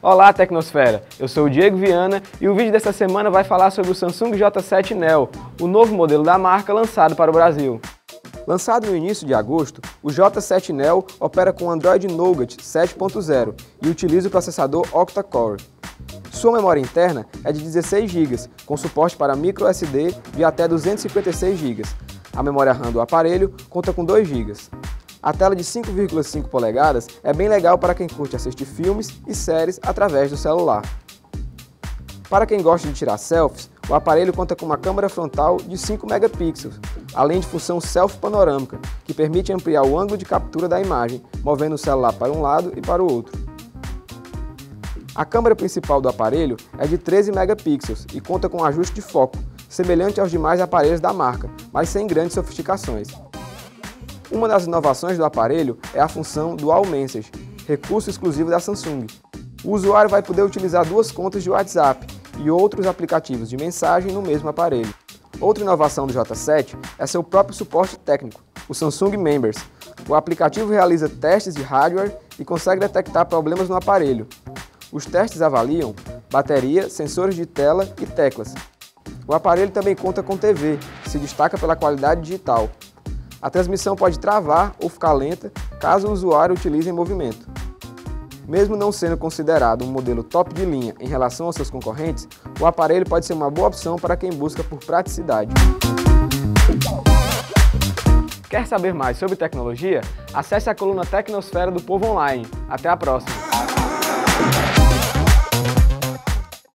Olá Tecnosfera, eu sou o Diego Viana e o vídeo dessa semana vai falar sobre o Samsung J7 Neo, o novo modelo da marca lançado para o Brasil. Lançado no início de agosto, o J7 Neo opera com Android Nougat 7.0 e utiliza o processador octa-core. Sua memória interna é de 16 GB, com suporte para microSD de até 256 GB. A memória RAM do aparelho conta com 2 GB. A tela de 5,5 polegadas é bem legal para quem curte assistir filmes e séries através do celular. Para quem gosta de tirar selfies, o aparelho conta com uma câmera frontal de 5 megapixels, além de função selfie panorâmica, que permite ampliar o ângulo de captura da imagem, movendo o celular para um lado e para o outro. A câmera principal do aparelho é de 13 megapixels e conta com ajuste de foco, semelhante aos demais aparelhos da marca, mas sem grandes sofisticações. Uma das inovações do aparelho é a função Dual Message, recurso exclusivo da Samsung. O usuário vai poder utilizar duas contas de WhatsApp e outros aplicativos de mensagem no mesmo aparelho. Outra inovação do J7 é seu próprio suporte técnico, o Samsung Members. O aplicativo realiza testes de hardware e consegue detectar problemas no aparelho. Os testes avaliam bateria, sensores de tela e teclas. O aparelho também conta com TV, se destaca pela qualidade digital, a transmissão pode travar ou ficar lenta caso o usuário utilize em movimento. Mesmo não sendo considerado um modelo top de linha em relação aos seus concorrentes, o aparelho pode ser uma boa opção para quem busca por praticidade. Quer saber mais sobre tecnologia? Acesse a coluna Tecnosfera do Povo Online. Até a próxima!